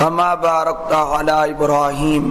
कमा बारकब्राहीम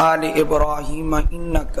आल इब्राहिम इन्नक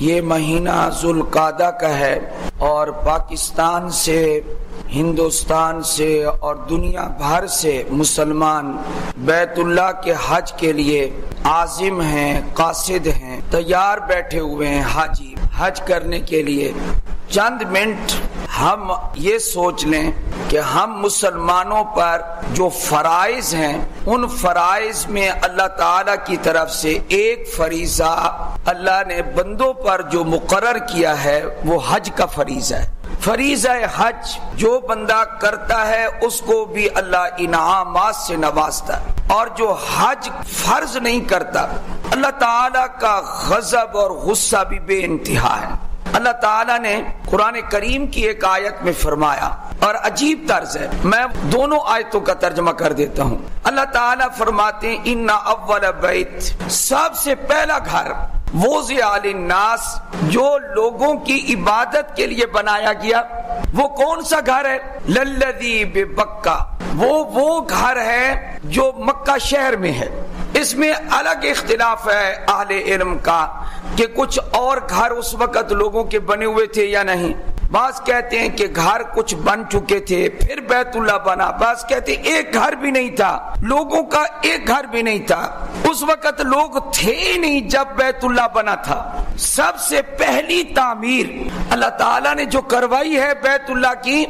ये महीना जुल्कादा का है और पाकिस्तान से, हिंदुस्तान से और दुनिया भर से मुसलमान बैतुल्ला के हज के लिए आजिम हैं, कासिद हैं, तैयार बैठे हुए हैं हाजी। हज करने के लिए चंद मिनट हम ये सोच लें कि हम मुसलमानों पर जो फराइज हैं, उन फराइज में अल्लाह ताला की तरफ़ से एक फरीजा अल्लाह ने बंदों पर जो मुकर किया है, वो हज का फरीजा है। फरीजा हज जो बंदा करता है, उसको भी अल्लाह इनामात से नवाजता है। और जो हज फ़र्ज़ नहीं करता, अल्लाह ताला का गजब और गुस्सा भी बे इंतहा है। अल्लाह ताला ने कुरान करीम की एक आयत में फरमाया, और अजीब तर्ज है, मैं दोनों आयतों का तर्जमा कर देता हूँ। अल्लाह ताला फरमाते इन्ना अव्वल बैत, सबसे पहला घर, वो नास, जो लोगों की इबादत के लिए बनाया गया, वो कौन सा घर है? लल्लदी बेबक्का वो वो घर है जो मक्का शहर में है। इसमें अलग इख्तिलाफ है आले इल्म का कि कुछ और घर उस वक्त लोगों के बने हुए थे या नहीं। बास कहते हैं कि घर कुछ बन चुके थे, फिर बैतुल्ला बना। बास कहते एक घर भी नहीं था, लोगों का एक घर भी नहीं था। उस वक्त लोग थे ही नहीं जब बैतुल्ला बना था। सबसे पहली तामीर, अल्लाह ताला ने जो करवाई है बैतुल्ला की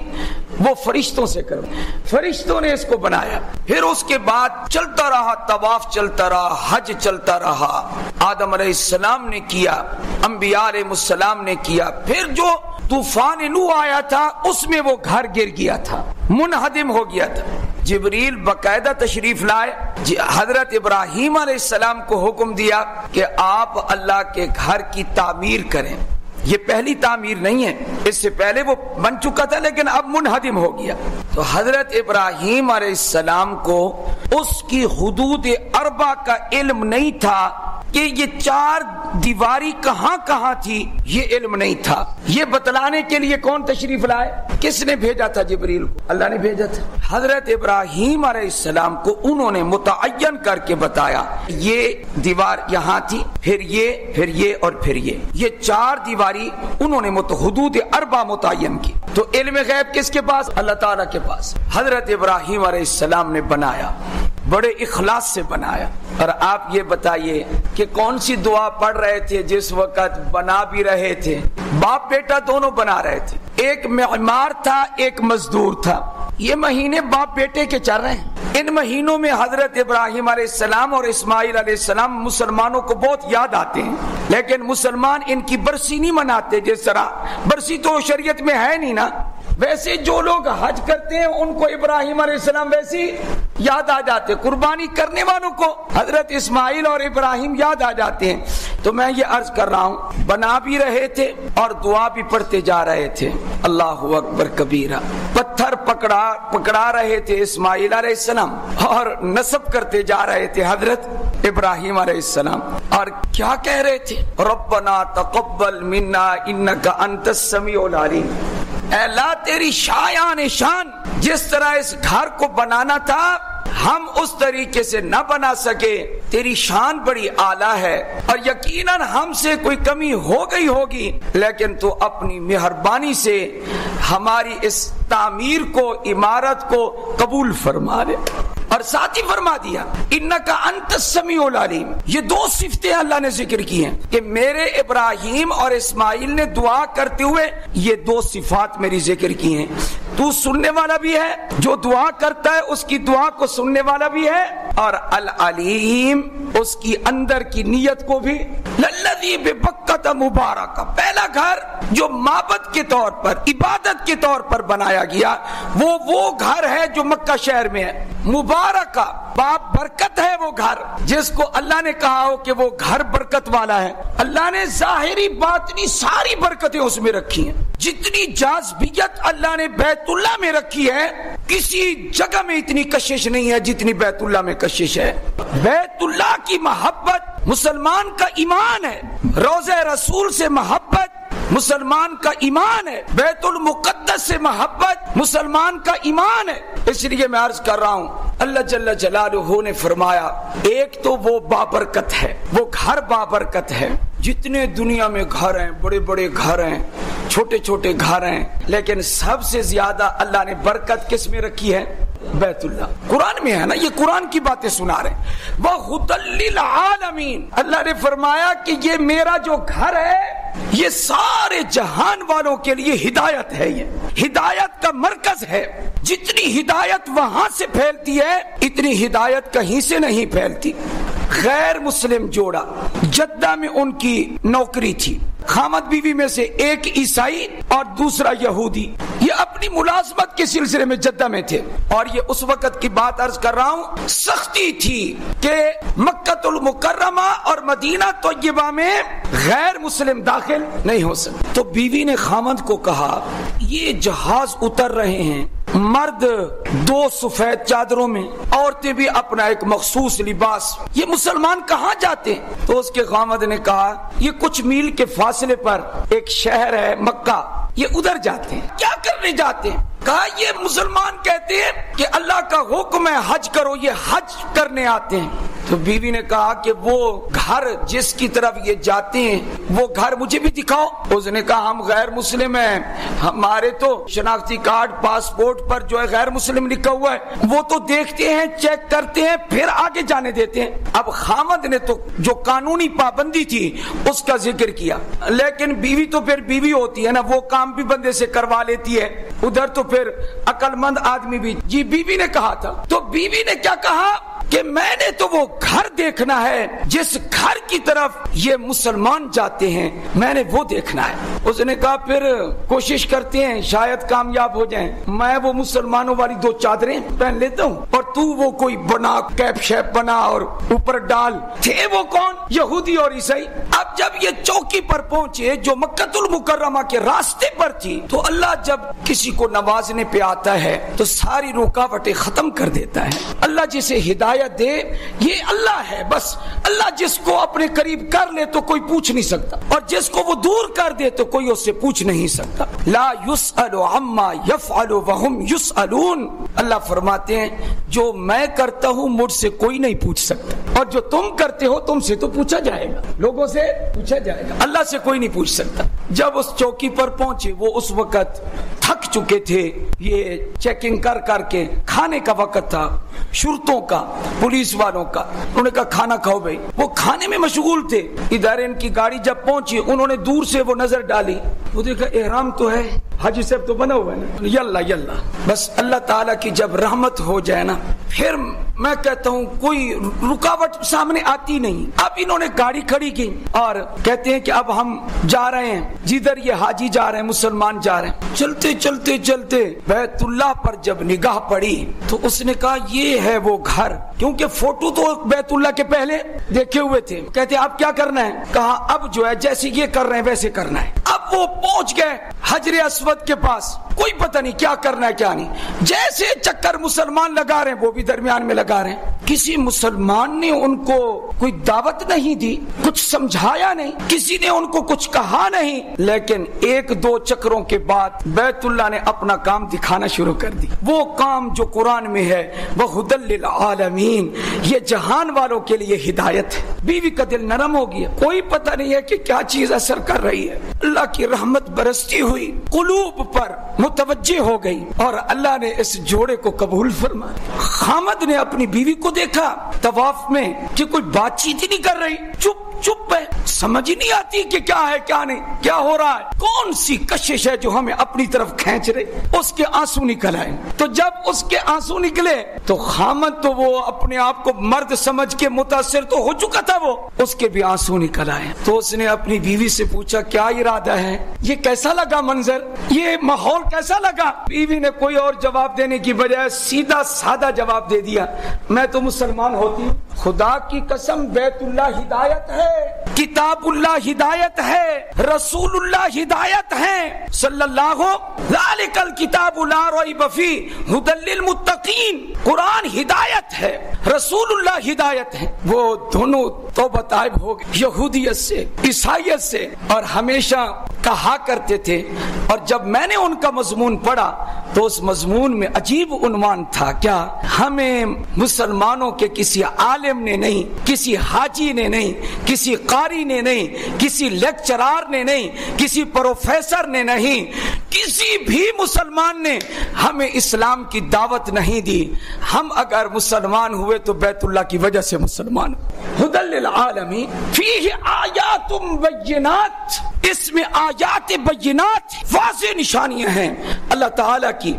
वो फरिश्तों से करो। फरिश्तों ने इसको बनाया। फिर उसके बाद चलता रहा, तवाफ चलता रहा, हज चलता रहा। आदम सलाम ने किया अम्बिया सलाम ने किया। फिर जो तूफ़ान नू आया था, उसमें वो घर गिर गया था। मुनहदिम हो गया था। जिबरील बकायदा तशरीफ़ लाए। हज़रत इब्राहिम सलाम को हुक्म दिया कि आप अल्लाह के घर की तामीर करें। ये पहली तामीर नहीं है। इससे पहले वो बन चुका था, लेकिन अब मुनहदिम हो गया। तो हज़रत इब्राहिम सलाम को उसकी हदूद अरबा का इल्म नहीं था कि ये चार दीवारी कहाँ कहाँ थी, ये इल्म नहीं था। ये बतलाने के लिए कौन तशरीफ़ लाए? किसने भेजा था जबरील को? अल्लाह ने भेजा था। हज़रत इब्राहिम सलाम को उन्होंने मुतन करके बताया, ये दीवार यहाँ थी, फिर ये फिर ये और फिर ये। ये चार दीवारी उन्होंने हदूद अरबा मुतन की। तो इल्म गैब किसके पास? अल्लाह ताला के पास। हज़रत इब्राहिम सलाम ने बनाया। बड़े इखलास से बनाया। और आप ये बताइए कि कौन सी दुआ पढ़ रहे थे, जिस वक्त बना भी रहे थे? बाप बेटा दोनों बना रहे थे। एक मेमार था, एक मजदूर था। ये महीने बाप बेटे के चल रहे हैं। इन महीनों में हज़रत इब्राहिम सलाम और इस्माइल सलाम मुसलमानों को बहुत याद आते हैं। लेकिन मुसलमान इनकी बरसी नहीं मनाते, जिस तरह। बरसी तो शरीयत में है नहीं ना। वैसे जो लोग हज करते हैं, उनको इब्राहिम सलाम वैसी याद आ जाते कुर्बानी करने वालों को हज़रत इस्माइल और इब्राहिम याद आ जाते हैं। तो मैं ये अर्ज़ कर रहा हूँ, बना भी रहे थे और दुआ भी पढ़ते जा रहे थे। अल्लाह अकबर कबीरा। पत्थर पकड़ा पकड़ा रहे थे इस्माइल सलाम और नसब करते जा रहे थे हज़रत इब्राहिम सलाम। और क्या कह रहे थे? रब्बना तकब्बल मिन्ना, इन्नका अंतस समीउल अलीम अल्लाह तेरी शायान शान जिस तरह इस घर को बनाना था, हम उस तरीके से न बना सके। तेरी शान बड़ी आला है और यकीनन हमसे कोई कमी हो गई होगी। लेकिन तू अपनी मेहरबानी से हमारी इस तामीर को, इमारत को कबूल फरमा ले और साथ ही फरमा दिया इन्ना का अंत समी लालीम ये दो सिफतें अल्लाह ने ज़िक्र की हैं कि मेरे इब्राहिम और इस्माइल ने दुआ करते हुए ये दो सिफात मेरी ज़िक्र की हैं। तू सुनने वाला भी है, जो दुआ करता है, उसकी दुआ को सुनने वाला भी है, और अल अलीम उसकी अंदर की नीयत को भी। मुबारक। पहला घर जो माबद के तौर पर, इबादत के तौर पर बनाया गया, वो वो घर है जो मक्का शहर में है। मुबारक। बाप बरकत है वो घर, जिसको अल्लाह ने कहा हो कि वो घर बरकत वाला है। अल्लाह ने जाहिरी नहीं सारी बरकतें उसमें रखी हैं। जितनी जाजबियत अल्लाह ने बैतुल्ला में रखी है, किसी जगह में इतनी कशिश नहीं है जितनी बैतुल्ला में कशिश है। बैतुल्ला की मोहब्बत मुसलमान का ईमान है। रोज़े रसूल से मोहब्बत मुसलमान का ईमान है, बैतुल मुकद्दस से मोहब्बत मुसलमान का ईमान है। इसलिए मैं अर्ज़ कर रहा हूँ, अल्लाह जल्ला जलालहू ने फरमाया, एक तो वो बाबरकत है, वो घर बाबरकत है। जितने दुनिया में घर हैं बड़े बड़े घर हैं छोटे छोटे घर हैं, लेकिन सबसे ज़्यादा अल्लाह ने बरकत किसमें रखी है? बैतुल्ला। कुरान में है ना, ये कुरान की बातें सुना रहे वह आलमीन। अल्लाह ने फरमाया कि ये मेरा जो घर है, ये सारे जहान वालों के लिए हिदायत है ये। हिदायत का मरकज है। जितनी हिदायत वहाँ से फैलती है, इतनी हिदायत कहीं से नहीं फैलती। गैर मुस्लिम जोड़ा, जद्दा में उनकी नौकरी थी। खामद बीवी में से एक ईसाई और दूसरा यहूदी। ये अपनी मुलाजमत के सिलसिले में जद्दा में थे। और ये उस वक्त की बात अर्ज़ कर रहा हूँ, सख्ती थी कि मक्कतुल मुकर्रमा और मदीना तोयबा में गैर मुस्लिम दाखिल नहीं हो सकते। तो बीवी ने खामद को कहा, ये जहाज़ उतर रहे हैं मर्द दो सफ़ेद चादरों में, औरतें भी अपना एक मखसूस लिबास। ये मुसलमान कहाँ जाते हैं? तो उसके खामद ने कहा, ये कुछ मील के फासले पर एक शहर है मक्का। ये उधर जाते हैं। क्या करने जाते हैं? कहा, ये मुसलमान कहते हैं कि अल्लाह का हुक्म है, हज करो, ये हज करने आते हैं। तो बीवी ने कहा कि वो घर जिसकी तरफ़ ये जाते हैं, वो घर मुझे भी दिखाओ। उसने कहा, हम गैर मुस्लिम हैं। हमारे तो शनाख्ती कार्ड, पासपोर्ट पर जो है गैर मुस्लिम लिखा हुआ है, वो तो देखते हैं, चेक करते हैं, फिर आगे जाने देते हैं। अब खामद ने तो जो कानूनी पाबंदी थी, उसका ज़िक्र किया। लेकिन बीवी तो फिर बीवी होती है ना, वो काम भी बंदे से करवा लेती है। उधर तो फिर अकलमंद आदमी भी। जी, बीवी ने कहा था। तो बीवी ने क्या कहा? कि मैंने तो वो घर देखना है, जिस घर की तरफ़ ये मुसलमान जाते हैं, मैंने वो देखना है। उसने कहा, फिर कोशिश करते हैं, शायद कामयाब हो जाएँ। मैं वो मुसलमानों वाली दो चादरें पहन लेता हूँ, और तू वो कोई बना, कैप शैप बना और ऊपर डाल। थे वो कौन? यहूदी और ईसाई। अब जब ये चौकी पर पहुँचे, जो मक्कतुल मुकर्रमा के रास्ते पर थी तो अल्लाह जब किसी को नवाजने पे आता है तो सारी रुकावटें खत्म कर देता है। अल्लाह जिसे हिदायत हिदायत दे, ये अल्लाह है, बस। अल्लाह जिसको अपने करीब कर ले तो कोई पूछ नहीं सकता। और जिसको वो दूर कर दे तो कोई उससे पूछ नहीं सकता। ला युस अम्मा यफ वहुम युस अलून अल्लाह फरमाते हैं, जो मैं करता हूँ, मुझसे कोई नहीं पूछ सकता। और जो तुम करते हो, तुमसे तो पूछा जाएगा। लोगों से पूछा जाएगा। अल्लाह से कोई नहीं पूछ सकता। जब उस चौकी पर पहुँचे, वो उस वक्त थक चुके थे। ये चेकिंग कर करके खाने का वक्त था, शुरतों का, पुलिस वालों का। उन्होंने कहा, खाना खाओ भाई। वो खाने में मशगूल थे। इधर इनकी गाड़ी जब पहुँची, उन्होंने दूर से वो नज़र डाली। वो देखा, एहराम तो है। हाजी साहब तो बना हुआ है ना? यल्ला यल्ला। बस अल्लाह ताला की जब रहमत हो जाए ना, फिर मैं कहता हूँ, कोई रुकावट सामने आती नहीं। अब इन्होंने गाड़ी खड़ी की और कहते हैं कि अब हम जा रहे हैं। जिधर ये हाजी जा रहे हैं, मुसलमान जा रहे हैं। चलते चलते चलते बैतुल्ला पर जब निगाह पड़ी तो उसने कहा, ये है वो घर। क्योंकि फ़ोटो तो बैतुल्ला के पहले देखे हुए थे। कहते, अब क्या करना है? कहा, अब जो है, जैसे ये कर रहे हैं, वैसे करना है। अब वो पहुँच गए हजरे असवद के पास। कोई पता नहीं क्या करना है, क्या नहीं। जैसे चक्कर मुसलमान लगा रहे हैं, वो भी दरमियान में लगा रहे हैं। किसी मुसलमान ने उनको कोई दावत नहीं दी, कुछ समझाया नहीं, किसी ने उनको कुछ कहा नहीं, लेकिन एक दो चक्रों के बाद बैतुल्ला ने अपना काम दिखाना शुरू कर दी वो काम जो कुरान में है वह हुदल आलमीन, ये जहान वालों के लिए हिदायत है। बीवी का दिल नरम हो गया। कोई पता नहीं है कि क्या चीज़ असर कर रही है। अल्लाह की रहमत बरसती हुई कुलूब पर मुतवजे हो गई और अल्लाह ने इस जोड़े को कबूल फरमाया। खामद ने अपनी बीवी को देखा, तवाफ में कि कोई बातचीत ही नहीं कर रही। चुप। चुप है। समझ ही नहीं आती कि क्या है, क्या नहीं। क्या हो रहा है? कौन सी कशिश है जो हमें अपनी तरफ़ खींच रही? उसके आँसू निकल आए। तो जब उसके आँसू निकले तो खामद तो वो अपने आप को मर्द समझ के मुतासर तो हो चुका था वो। उसके भी आँसू निकल आए। तो उसने अपनी बीवी से पूछा, क्या इरादा है? ये कैसा लगा मंजर? ये माहौल कैसा लगा? बीवी ने कोई और जवाब देने की बजाय सीधा सादा जवाब दे दिया, मैं तो मुसलमान होती हूँ। खुदा की कसम बैतुल्ला हिदायत है। किताबुल्ला हिदायत है रसूलुल्लाह हिदायत है। सल्लल्लाहु लालिकल किताबुल्ला रोई बफी हुदल्लिल मुत्तकीन। कुरान हिदायत है रसूलुल्लाह हिदायत है। वो दोनों तो बताए गए यहूदियत से ईसाइत से, और हमेशा कहा करते थे। और जब मैंने उनका मजमून पढ़ा तो उस मजमून में अजीब उन्वान था, क्या हमें मुसलमानों के किसी आलिम ने नहीं, किसी हाजी ने नहीं, किसी कारी ने नहीं, किसी लेक्चरार ने नहीं, किसी प्रोफेसर ने नहीं, किसी भी मुसलमान ने हमें इस्लाम की दावत नहीं दी। हम अगर मुसलमान हुए तो बैतुल्ला की वजह से मुसलमान। हुदल आलमी फ़ी आयातुम बय्यिनात। इसमें आयात बय्यिनात वाज़ेह निशानियाँ हैं। अल्लाह की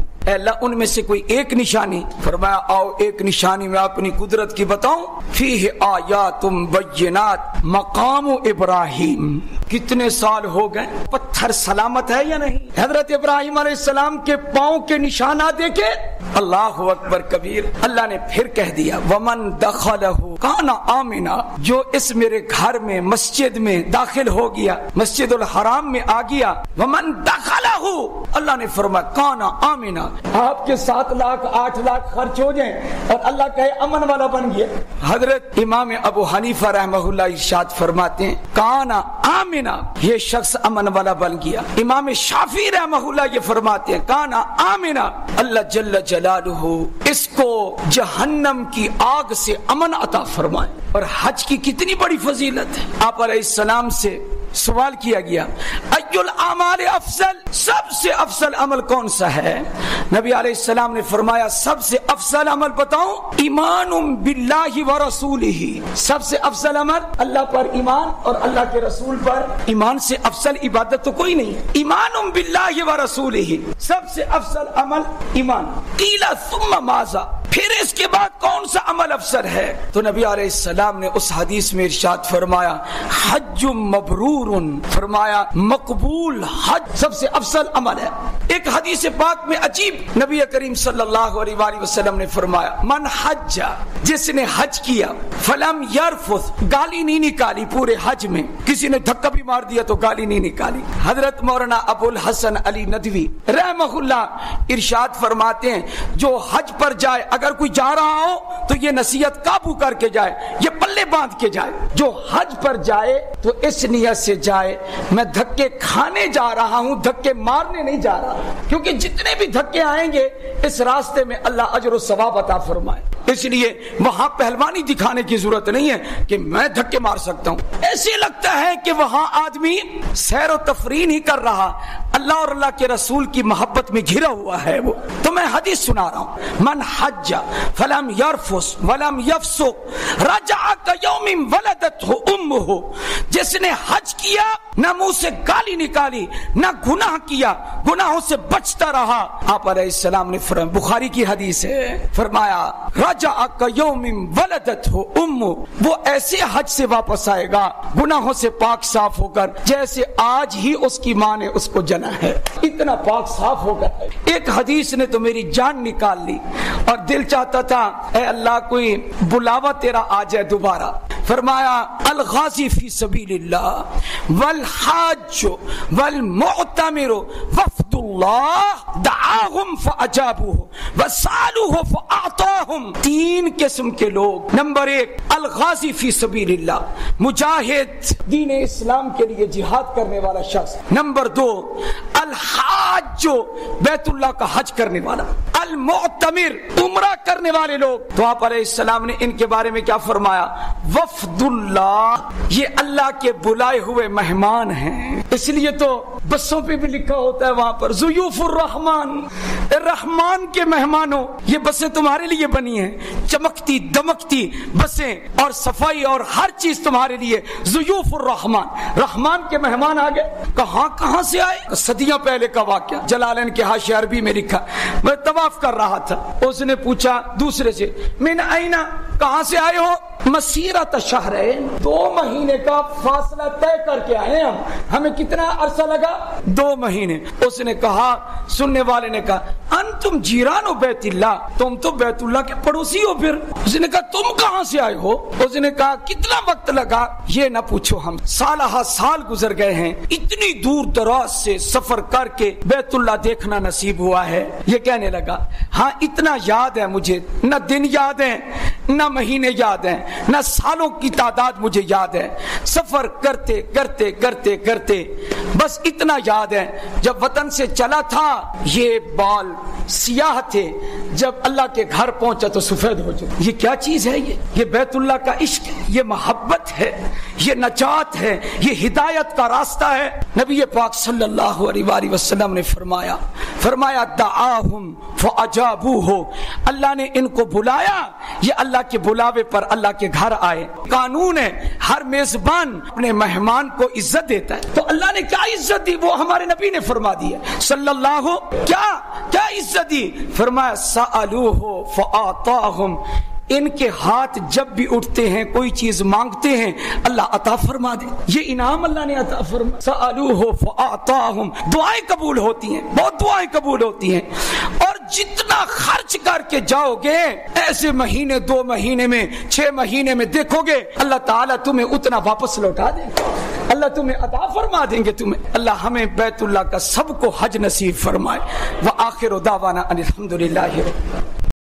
उनमें से कोई एक निशानी। फरमाया, आओ एक निशानी में अपनी कुदरत की बताऊँ। फ़ी आया तुम बैनात मकाम इब्राहिम। कितने साल हो गए? पत्थर सलामत है या नहीं? हज़रत इब्राहिम सलाम के पाँव के निशाना देखे, अल्लाह अकबर कबीर, अल्लाह ने फिर कह दिया, वमन दखल काना आमिना, जो इस मेरे घर में मस्जिद में दाखिल हो गया मस्जिद हराम में आ गया, वमन दखल अल्लाह ने फरमाया, काना आमिना, आपके सात लाख, आठ लाख खर्च हो जाए और अल्लाह कहे अमन वाला बन गया। हज़रत इमाम अबू हनीफा इरशाद फरमाते काना आमिना ये शख्स अमन वाला बन गया। इमाम शाफी रहमहुल्लाह ये फरमाते हैं, काना आमिना, अल्लाह जल्ल जलालुहु, इसको जहन्नम की आग से अमन अता फरमाए। और हज की कितनी बड़ी फजीलत है। आप सलाम से सवाल किया गया अयुल अमाल अफसल सबसे अफसल अमल कौन सा है? नबी सलाम ने फरमाया, सबसे अफसल अमल बताऊँ ईमान बिल्लाहि व रसूल ही सबसे अफसल अमल अल्लाह पर ईमान और अल्लाह के रसूल पर ईमान से अफसल इबादत तो कोई नहीं ईमान बिल्लाहि व रसूल ही सबसे अफसल अमल ईमान। कीला सुम्मा माजा। फिर इसके बाद कौन सा अमल अफसर है? तो नबी सलाम ने उस हदीस में इरशाद फरमाया हज मबरूर फरमाया, मकबूल हज सबसे अफसल अमल है। एक हदीस पाक में अजीब नबी करीम सल्लल्लाहु ने फरमाया, मन हज जिसने हज किया, फलम गाली नहीं निकाली पूरे हज में। किसी ने धक्का भी मार दिया तो गाली नहीं निकाली। हज़रत मौलाना अबुल हसन अली नदवी रहमहुल्ला इरशाद फरमाते हैं, जो हज पर जाए अगर कोई जा रहा हो तो ये नसीहत काबू करके जाए, ये पल्ले बाँध के जाए। जो हज पर जाए तो इस नियत से जाए। मैं धक्के खाने जा रहा हूँ, धक्के मारने नहीं जा रहा। क्योंकि जितने भी धक्के आएँगे, इस रास्ते में अल्लाह अजर सवाब अता फरमाए। इसलिए वहाँ पहलवानी दिखाने की ज़रूरत नहीं है कि मैं धक्के मार सकता हूँ। ऐसे लगता है कि वहाँ आदमी सैर तफरी ही कर रहा। अल्लाह और अल्लाह के रसूल की मोहब्बत में घिरा हुआ है वो। तो मैं हदीस सुना रहा हूँ। मन हज फलम यरफुस, वलम यफसो रजा वलदत हो उम हो जिसने हज किया, न मुँह से गाली निकाली, न गुनाह किया, गुनाहों से बचता रहा। आप सलाम ने फरम बुखारी की हदीस है। फरमाया राजा वलदत हो उम वो ऐसे हज से वापस आएगा, गुनाहों से पाक साफ़ होकर, जैसे आज ही उसकी माँ ने उसको जना है। इतना पाक साफ़ होकर एक हदीस ने तो मेरी जान निकाल ली और दिल चाहता था अल्लाह, कोई बुलावा तेरा आ जाए दोबारा। फरमाया अल गाजी फ़ी सबीलिल्लाह वल हाज वल मुअतमिर वफदुल्लाह तीन किस्म के लोग। नंबर एक अल गाजी फ़ी सबीलिल्लाह, मुजाहिद, दीन इस्लाम के लिए जिहाद करने वाला शख्स। नंबर दो अल हाज बैतुल्लाह का हज करने वाला। अल मुअतमिर उम्रा करने वाले लोग। तो आप सलाम ने इनके बारे में क्या फरमाया? वफदुल्लाह, ये अल्लाह के बुलाए हुए मेहमान हैं। इसलिए तो बसों पे भी लिखा होता है वहाँ पर जुयूफुर रहमान रहमान के मेहमानों, ये बसें तुम्हारे लिए बनी हैं। चमकती, दमकती बसें और सफ़ाई और हर चीज़ तुम्हारे लिए। जुयूफुर रहमान रहमान के मेहमान आ गए। कहाँ कहाँ से आए? सदियों पहले का वाक्य। जलालन के हाशिया अरबी में लिखा। मैं तवाफ कर रहा था। उसने पूछा दूसरे से, मिन आईना कहाँ से आए हो? मसीरत शहर दो महीने का फासला तय करके आए हम। हमें कितना अरसा लगा? दो महीने। उसने कहा, सुनने वाले ने कहा अन तुम जीरान हो बैतुल्ला तुम तो बैतुल्ला के पड़ोसी हो फिर। उसने कहा, तुम कहाँ से आए हो? उसने कहा, कितना वक्त लगा? ये न पूछो हम साल साल गुजर गए हैं। इतनी दूर दराज से सफ़र करके बैतुल्ला देखना नसीब हुआ है। ये कहने लगा हाँ इतना याद है मुझे। न दिन याद है, न महीने याद है, न सालों की तादाद मुझे याद है। सफ़र करते करते करते करते बस इतना याद है, जब वतन से चला था, ये बाल सियाह थे। जब अल्लाह के घर पहुँचा तो सफ़ेद हो चुके ये क्या चीज़ है ये? ये बैतुल्लाह का इश्क ये मोहब्बत है, ये नजात है, ये हिदायत का रास्ता है। नबी पाक सल्लल्लाहु अलैहि वसल्लम ने फरमाया फरमाया, दाआहुम फअजाबू हो अल्लाह ने इनको बुलाया, ये अल्लाह के बुलावे पर अल्लाह के घर आए। कानून है, हर मेजबान अपने मेहमान को इज़्ज़त देता है। तो अल्लाह ने क्या इज़्ज़त दी वो हमारे नबी ने फरमा दी है। सल्लल्लाहु क्या? क्या इज़्ज़त? दी फरमाया सालू हो इनके हाथ जब भी उठते हैं, कोई चीज़ मांगते हैं, अल्लाह अता फरमा दे। ये इनाम अल्लाह ने अता फरमा हो फ़ाताहुम दुआएँ कबूल होती हैं, बहुत दुआएँ कबूल होती हैं। और जितना खर्च करके जाओगे, ऐसे महीने, दो महीने में, छह महीने में देखोगे, अल्लाह ताला तुम्हें उतना वापस लौटा दे अल्लाह तुम्हें अदा फरमा देंगे तुम्हें। अल्लाह हमें बैतुल्ला का सबको हज नसीब फरमाए। वह आखिर दावाना अलहमदुल्ला